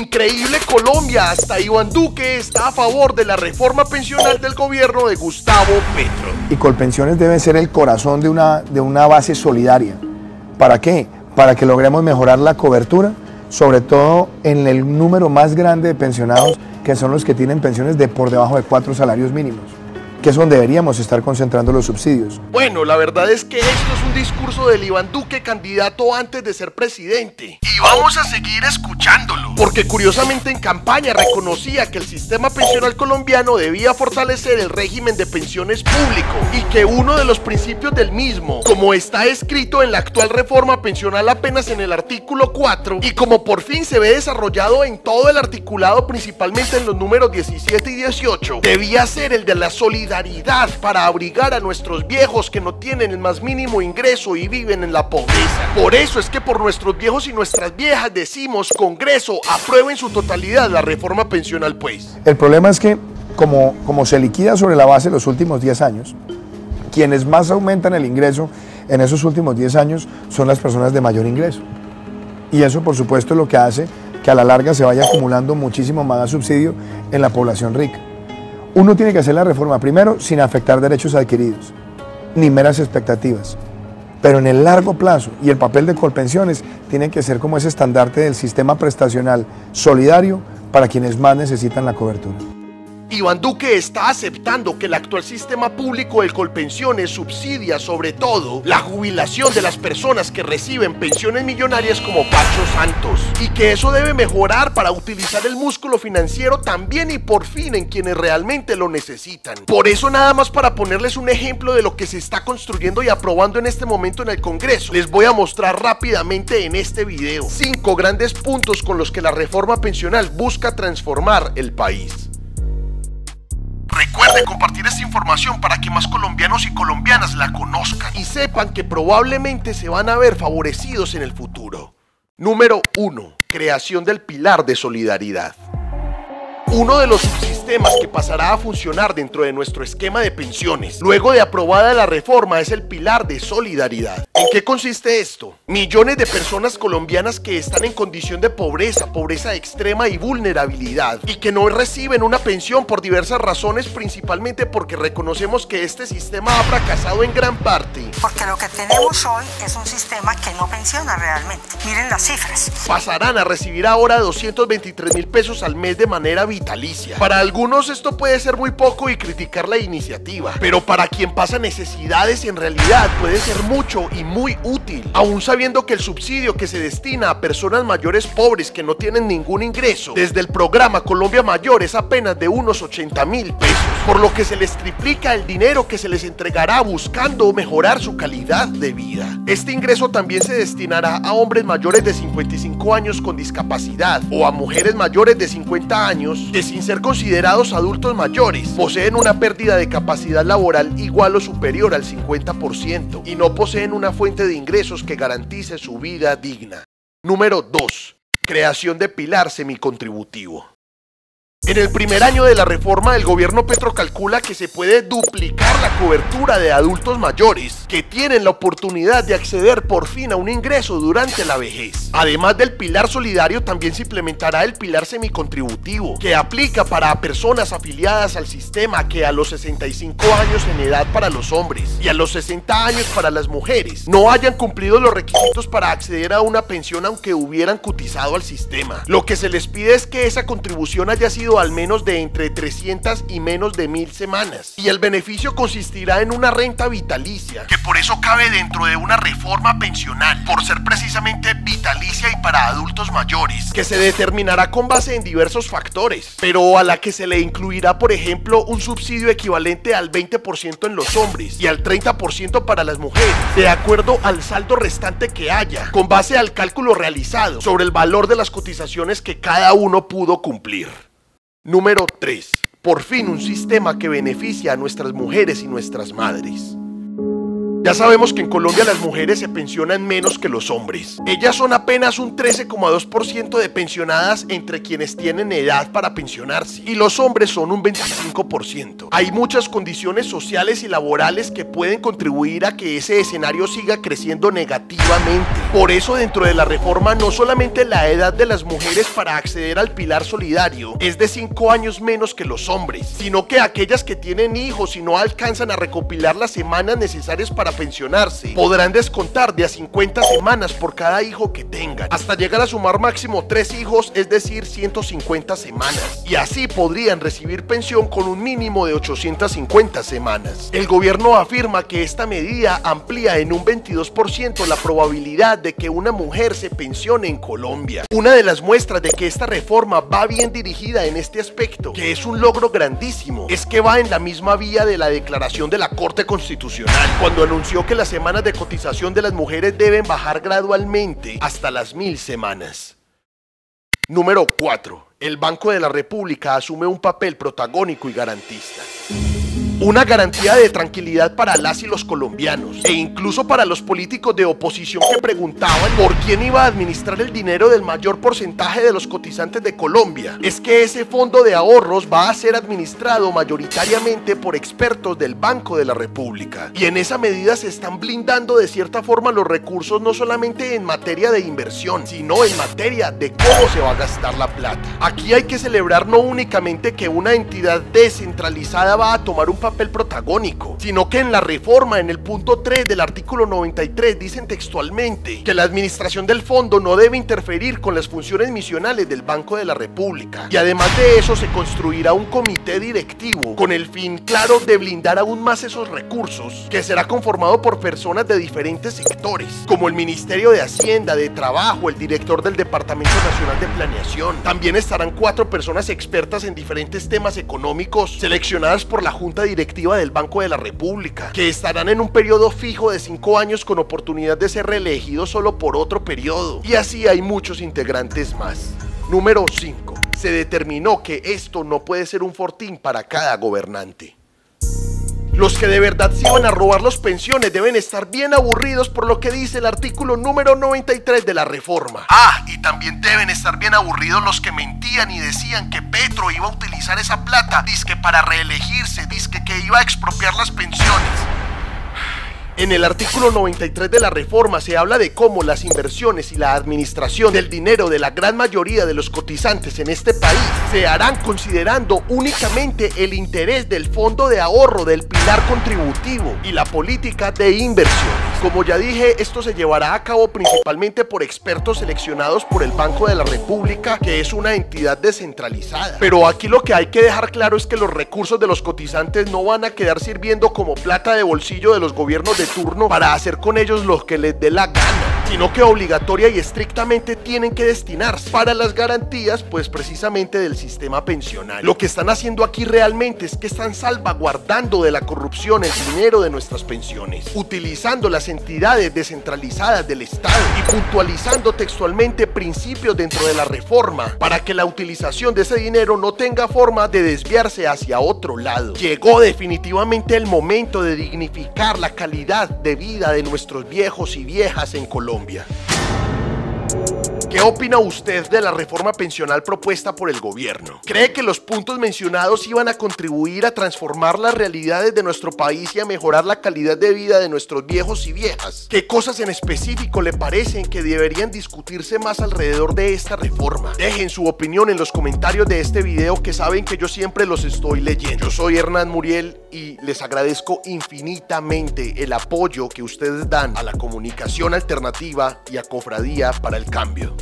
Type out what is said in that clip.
Increíble Colombia, hasta Iván Duque está a favor de la reforma pensional del gobierno de Gustavo Petro. Y Colpensiones debe ser el corazón de una, de una base solidaria. ¿Para qué? Para que logremos mejorar la cobertura, sobre todo en el número más grande de pensionados, que son los que tienen pensiones de por debajo de cuatro salarios mínimos que es donde deberíamos estar concentrando los subsidios. Bueno, la verdad es que esto es un discurso del Iván Duque candidato antes de ser presidente. Y vamos a seguir escuchándolo. Porque curiosamente en campaña reconocía que el sistema pensional colombiano debía fortalecer el régimen de pensiones público y que uno de los principios del mismo, como está escrito en la actual reforma pensional apenas en el artículo 4 y como por fin se ve desarrollado en todo el articulado principalmente en los números 17 y 18, debía ser el de la solidaridad para abrigar a nuestros viejos que no tienen el más mínimo ingreso y viven en la pobreza. Por eso es que por nuestros viejos y nuestras viejas decimos, Congreso, aprueben su totalidad la reforma pensional pues. El problema es que como, como se liquida sobre la base los últimos 10 años, quienes más aumentan el ingreso en esos últimos 10 años son las personas de mayor ingreso. Y eso por supuesto es lo que hace que a la larga se vaya acumulando muchísimo más subsidio en la población rica. Uno tiene que hacer la reforma primero sin afectar derechos adquiridos, ni meras expectativas. Pero en el largo plazo, y el papel de Colpensiones tiene que ser como ese estandarte del sistema prestacional solidario para quienes más necesitan la cobertura. Iván Duque está aceptando que el actual sistema público de colpensiones subsidia sobre todo la jubilación de las personas que reciben pensiones millonarias como Pacho Santos y que eso debe mejorar para utilizar el músculo financiero también y por fin en quienes realmente lo necesitan. Por eso nada más para ponerles un ejemplo de lo que se está construyendo y aprobando en este momento en el Congreso, les voy a mostrar rápidamente en este video cinco grandes puntos con los que la reforma pensional busca transformar el país. Recuerde compartir esta información para que más colombianos y colombianas la conozcan y sepan que probablemente se van a ver favorecidos en el futuro. Número 1. Creación del pilar de solidaridad. Uno de los subsistemas que pasará a funcionar dentro de nuestro esquema de pensiones, luego de aprobada la reforma, es el pilar de solidaridad. ¿En qué consiste esto? Millones de personas colombianas que están en condición de pobreza, pobreza extrema y vulnerabilidad, y que no reciben una pensión por diversas razones, principalmente porque reconocemos que este sistema ha fracasado en gran parte. Porque lo que tenemos hoy es un sistema que no pensiona realmente. Miren las cifras. Pasarán a recibir ahora 223 mil pesos al mes de manera habitual para algunos esto puede ser muy poco y criticar la iniciativa, pero para quien pasa necesidades en realidad puede ser mucho y muy útil, aún sabiendo que el subsidio que se destina a personas mayores pobres que no tienen ningún ingreso desde el programa Colombia Mayor es apenas de unos 80 mil pesos, por lo que se les triplica el dinero que se les entregará buscando mejorar su calidad de vida. Este ingreso también se destinará a hombres mayores de 55 años con discapacidad o a mujeres mayores de 50 años que sin ser adultos mayores poseen una pérdida de capacidad laboral igual o superior al 50% y no poseen una fuente de ingresos que garantice su vida digna. Número 2. Creación de pilar semicontributivo. En el primer año de la reforma, el gobierno Petro calcula que se puede duplicar la cobertura de adultos mayores que tienen la oportunidad de acceder por fin a un ingreso durante la vejez. Además del pilar solidario, también se implementará el pilar semicontributivo, que aplica para personas afiliadas al sistema que a los 65 años en edad para los hombres y a los 60 años para las mujeres no hayan cumplido los requisitos para acceder a una pensión aunque hubieran cotizado al sistema. Lo que se les pide es que esa contribución haya sido al menos de entre 300 y menos de mil semanas. Y el beneficio consistirá en una renta vitalicia, que por eso cabe dentro de una reforma pensional, por ser precisamente vitalicia y para adultos mayores, que se determinará con base en diversos factores, pero a la que se le incluirá, por ejemplo, un subsidio equivalente al 20% en los hombres y al 30% para las mujeres, de acuerdo al saldo restante que haya, con base al cálculo realizado sobre el valor de las cotizaciones que cada uno pudo cumplir. Número 3. Por fin un sistema que beneficia a nuestras mujeres y nuestras madres. Ya sabemos que en Colombia las mujeres se pensionan menos que los hombres. Ellas son apenas un 13,2% de pensionadas entre quienes tienen edad para pensionarse y los hombres son un 25%. Hay muchas condiciones sociales y laborales que pueden contribuir a que ese escenario siga creciendo negativamente. Por eso dentro de la reforma no solamente la edad de las mujeres para acceder al pilar solidario es de 5 años menos que los hombres, sino que aquellas que tienen hijos y no alcanzan a recopilar las semanas necesarias para pensionarse podrán descontar de a 50 semanas por cada hijo que tengan, hasta llegar a sumar máximo 3 hijos, es decir, 150 semanas. Y así podrían recibir pensión con un mínimo de 850 semanas. El gobierno afirma que esta medida amplía en un 22% la probabilidad de que una mujer se pensione en Colombia. Una de las muestras de que esta reforma va bien dirigida en este aspecto, que es un logro grandísimo, es que va en la misma vía de la declaración de la Corte Constitucional, cuando anunció que las semanas de cotización de las mujeres deben bajar gradualmente hasta las mil semanas. Número 4. El Banco de la República asume un papel protagónico y garantista una garantía de tranquilidad para las y los colombianos e incluso para los políticos de oposición que preguntaban por quién iba a administrar el dinero del mayor porcentaje de los cotizantes de Colombia. Es que ese fondo de ahorros va a ser administrado mayoritariamente por expertos del Banco de la República y en esa medida se están blindando de cierta forma los recursos no solamente en materia de inversión, sino en materia de cómo se va a gastar la plata. Aquí hay que celebrar no únicamente que una entidad descentralizada va a tomar un papel papel protagónico, sino que en la reforma, en el punto 3 del artículo 93, dicen textualmente que la administración del fondo no debe interferir con las funciones misionales del Banco de la República. Y además de eso, se construirá un comité directivo con el fin claro de blindar aún más esos recursos, que será conformado por personas de diferentes sectores, como el Ministerio de Hacienda, de Trabajo, el director del Departamento Nacional de Planeación. También estarán cuatro personas expertas en diferentes temas económicos seleccionadas por la Junta Directiva directiva del Banco de la República, que estarán en un periodo fijo de cinco años con oportunidad de ser reelegidos solo por otro periodo. Y así hay muchos integrantes más. Número 5. Se determinó que esto no puede ser un fortín para cada gobernante. Los que de verdad se iban a robar las pensiones deben estar bien aburridos por lo que dice el artículo número 93 de la reforma. Ah, y también deben estar bien aburridos los que mentían y decían que Petro iba a utilizar esa plata, disque para reelegirse, disque que iba a expropiar las pensiones. En el artículo 93 de la reforma se habla de cómo las inversiones y la administración del dinero de la gran mayoría de los cotizantes en este país se harán considerando únicamente el interés del fondo de ahorro del pilar contributivo y la política de inversión. Como ya dije, esto se llevará a cabo principalmente por expertos seleccionados por el Banco de la República, que es una entidad descentralizada. Pero aquí lo que hay que dejar claro es que los recursos de los cotizantes no van a quedar sirviendo como plata de bolsillo de los gobiernos de turno para hacer con ellos lo que les dé la gana sino que obligatoria y estrictamente tienen que destinarse para las garantías, pues precisamente del sistema pensional. Lo que están haciendo aquí realmente es que están salvaguardando de la corrupción el dinero de nuestras pensiones, utilizando las entidades descentralizadas del Estado y puntualizando textualmente principios dentro de la reforma para que la utilización de ese dinero no tenga forma de desviarse hacia otro lado. Llegó definitivamente el momento de dignificar la calidad de vida de nuestros viejos y viejas en Colombia. Colombia. ¿Qué opina usted de la reforma pensional propuesta por el gobierno? ¿Cree que los puntos mencionados iban a contribuir a transformar las realidades de nuestro país y a mejorar la calidad de vida de nuestros viejos y viejas? ¿Qué cosas en específico le parecen que deberían discutirse más alrededor de esta reforma? Dejen su opinión en los comentarios de este video que saben que yo siempre los estoy leyendo. Yo soy Hernán Muriel y les agradezco infinitamente el apoyo que ustedes dan a la comunicación alternativa y a Cofradía para el Cambio.